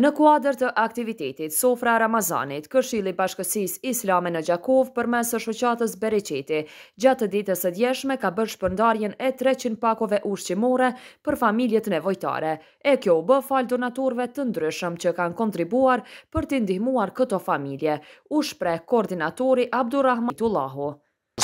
Në kuadër të aktivitetit Sofra e Ramazanit, Këshilli i Bashkësisë Islame në Gjakovë përmes Shoqatës Bereqeti, gjatë ditës së djeshme ka bërë shpërndarjen e treqind pakove ushqimore për familjet nevojtare, e kjo u bë falë donatorëve të ndryshëm që kanë kontribuar për t'i ndihmuar këto familje, u shpreh koordinatori Abdurrahman Bejtullahu.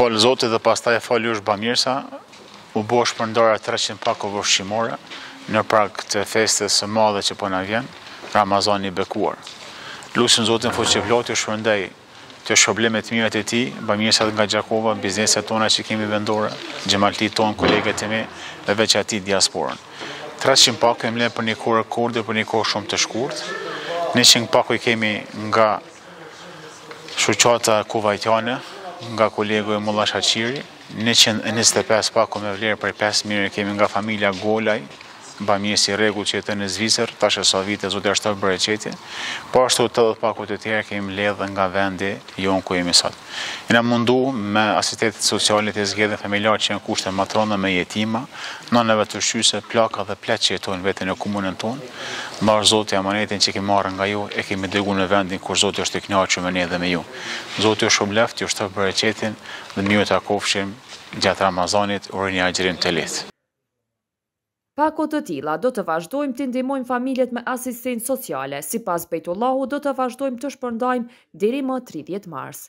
Falë Zotit dhe pastaj falë jush bamirsa, u bo shpërndarja treqind pako ushqimore në prag të festes së madhe që po na vjen, Ramazani i bekuar. Lusim Zotin Fuqiplot t'ju shpërndej të shpërblejë me të mirat e tij, bamirsat nga Gjakova, bizneset tona që kemi vendore, xhematlitë tanë, kolegët e mi dhe veçanti diasporën. Treqind pako u mledhën për një kohë rekorde, për një kohë shumë të shkurt. Njëqind pako i kemi nga Shoqata Kuvajtiane nga kolegu i Mulla Shaqiri, 125 pako me vlerë prej 5 mijë kemi nga familja Golaj, bamirës i rregullt që jeton në Zvicër, tash e sa vite Zoti ia shtoftë bereqetin, po ashtu edhe pako të tjera kemi mledhë nga vendi jonë ku jemi sot. Jena mundu me asistentet sociale të zgjedhim familjet që janë n'kushte ma t'rona me jetima, nëna vetushqyese, plaka dhe pleq që jetojnë vetëm në komunën tonë, andaj sot amanetin që kemi marrë nga ju, e kemi dërgu në vendin ku zoti është i knaqë me ne dhe me ju. Zoti ju shpërbleftë, ju shtoftë bereqetin dhe mirë u takofshim gjatë Ramazanit, urime agjerim të letë. Pako të tilla, do të vazhdojmë t'i ndihmojmë familjet me asistencë sociale, sipas Bejtullahut do të vazhdojmë të shpërndajmë deri më tridhjetë mars.